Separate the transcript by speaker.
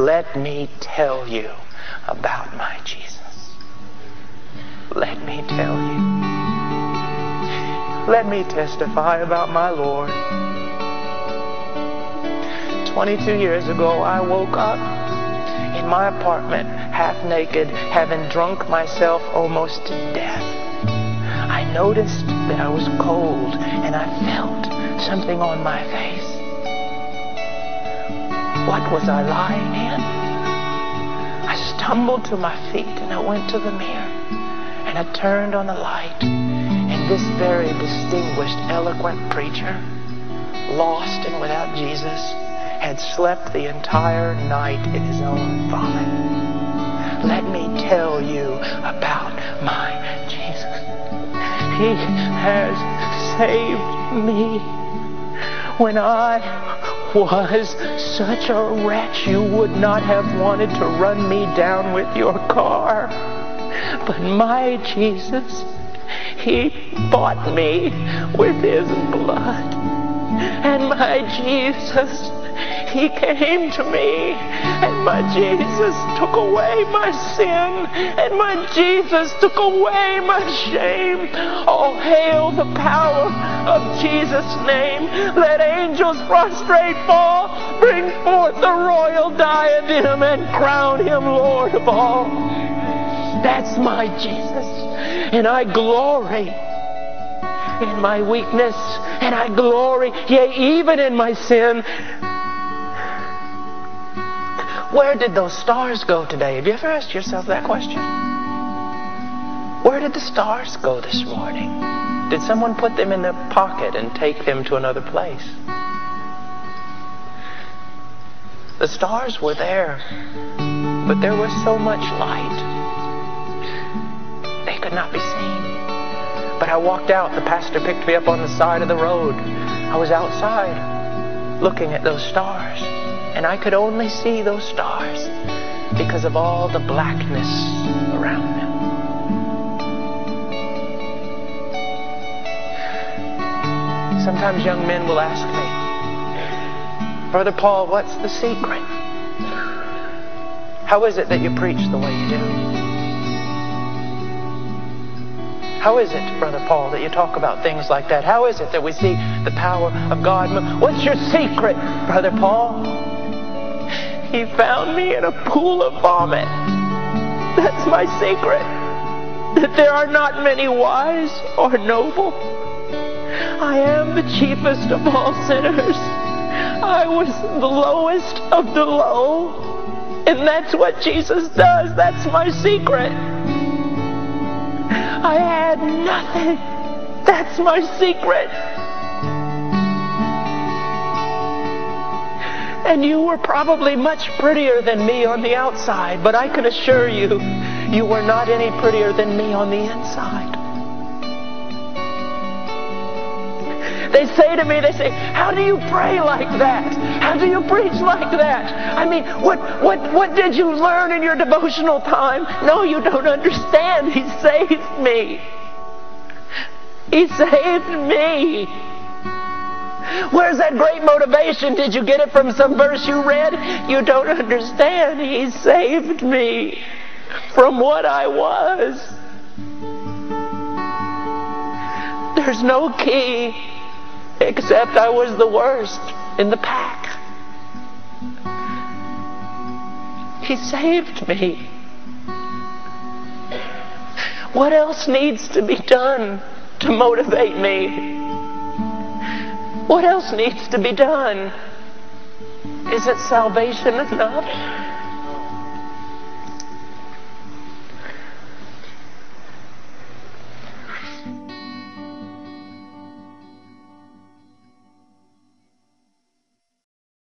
Speaker 1: Let me tell you about my Jesus. Let me tell you. Let me testify about my Lord. 22 years ago, I woke up in my apartment, half naked, having drunk myself almost to death. I noticed that I was cold and I felt something on my face. What was I lying in? I stumbled to my feet and I went to the mirror and I turned on the light and this very distinguished, eloquent preacher, lost and without Jesus, had slept the entire night in his own vomit. Let me tell you about my Jesus. He has saved me when I was such a wretch you would not have wanted to run me down with your car. But my Jesus, He bought me with His blood. And my Jesus, he came to me, and my Jesus took away my sin, and my Jesus took away my shame. Oh, hail the power of Jesus' name. Let angels prostrate fall, bring forth the royal diadem, and crown him Lord of all. That's my Jesus, and I glory in my weakness, and I glory, yea, even in my sin. Where did those stars go today? Have you ever asked yourself that question? Where did the stars go this morning? Did someone put them in their pocket and take them to another place? The stars were there, but there was so much light. They could not be seen. But I walked out. The pastor picked me up on the side of the road. I was outside looking at those stars. And I could only see those stars because of all the blackness around them. Sometimes young men will ask me, Brother Paul, what's the secret? How is it that you preach the way you do? How is it, Brother Paul, that you talk about things like that? How is it that we see the power of God? What's your secret, Brother Paul? He found me in a pool of vomit. That's my secret. That there are not many wise or noble. I am the chiefest of all sinners. I was the lowest of the low. And that's what Jesus does. That's my secret. I had nothing. That's my secret. And you were probably much prettier than me on the outside, but I can assure you, you were not any prettier than me on the inside. They say to me, they say, how do you pray like that? How do you preach like that? I mean, what, what, what did you learn in your devotional time? No, you don't understand. He saved me. He saved me. Where's that great motivation? Did you get it from some verse you read? You don't understand. He saved me from what I was. There's no key except I was the worst in the pack. He saved me. What else needs to be done to motivate me? What else needs to be done? Is it salvation enough?